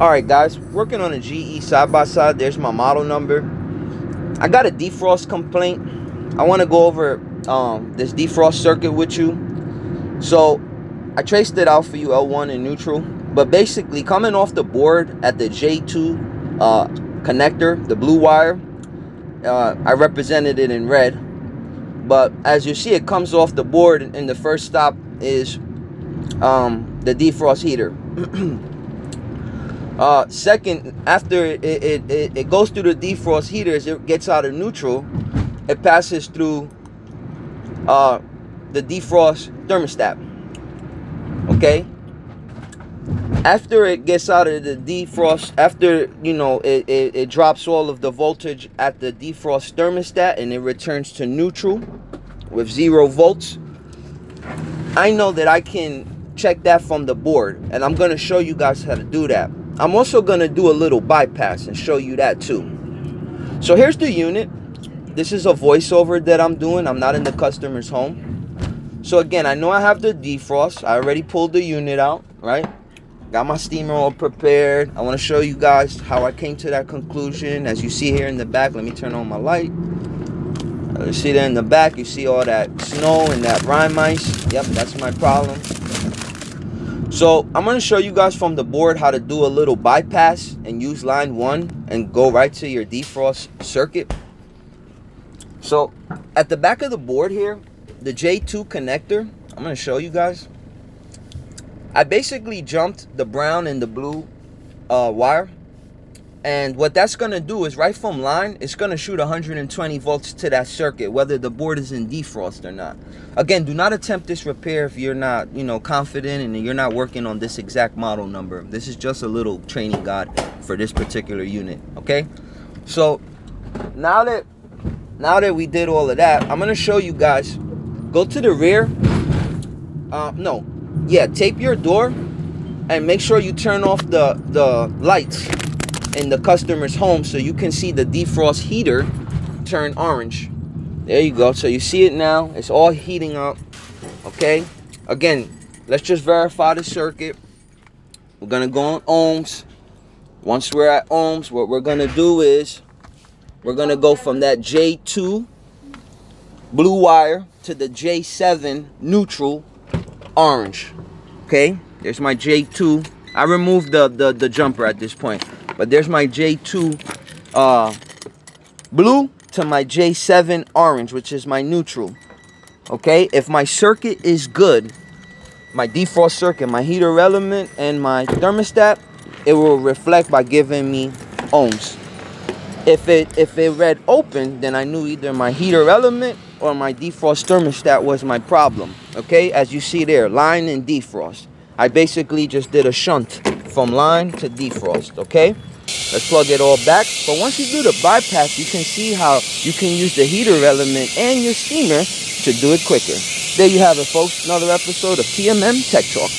All right, guys, working on a GE side by side. There's my model number. I got a defrost complaint. I want to go over um, this defrost circuit with you. So I traced it out for you, L1 in neutral. But basically, coming off the board at the J2 uh, connector, the blue wire, uh, I represented it in red. But as you see, it comes off the board, and the first stop is um, the defrost heater. Uh, second, after it, it, it, it goes through the defrost heaters, it gets out of neutral, it passes through uh, the defrost thermostat. Okay? After it gets out of the defrost, after, you know, it, it, it drops all of the voltage at the defrost thermostat and it returns to neutral with zero volts, I know that I can check that from the board and I'm going to show you guys how to do that. I'm also going to do a little bypass and show you that too. So here's the unit. This is a voiceover that I'm doing. I'm not in the customer's home. So again, I know I have the defrost. I already pulled the unit out, right? Got my steamer all prepared. I want to show you guys how I came to that conclusion. As you see here in the back, let me turn on my light. You see there in the back, you see all that snow and that rime ice. Yep, that's my problem. So I'm going to show you guys from the board how to do a little bypass and use line one and go right to your defrost circuit. So at the back of the board here, the J2 connector, I'm going to show you guys. I basically jumped the brown and the blue uh, wire and what that's going to do is right from line, it's going to shoot 120 volts to that circuit, whether the board is in defrost or not. Again, do not attempt this repair if you're not, you know, confident and you're not working on this exact model number. This is just a little training guide for this particular unit, okay? So now that now that we did all of that, I'm going to show you guys. Go to the rear. Uh, no, yeah, tape your door and make sure you turn off the, the lights in the customer's home so you can see the defrost heater turn orange. There you go. So you see it now. It's all heating up. Okay. Again, let's just verify the circuit. We're going to go on ohms. Once we're at ohms, what we're going to do is we're going to go from that J2 blue wire to the J7 neutral orange. Okay. There's my J2. I removed the, the, the jumper at this point. But there's my J2 uh, blue to my J7 orange, which is my neutral. Okay, if my circuit is good, my defrost circuit, my heater element, and my thermostat, it will reflect by giving me ohms. If it if it read open, then I knew either my heater element or my defrost thermostat was my problem. Okay, as you see there, line and defrost. I basically just did a shunt from line to defrost, okay? Let's plug it all back. But once you do the bypass, you can see how you can use the heater element and your steamer to do it quicker. There you have it, folks. Another episode of TMM Tech Talk.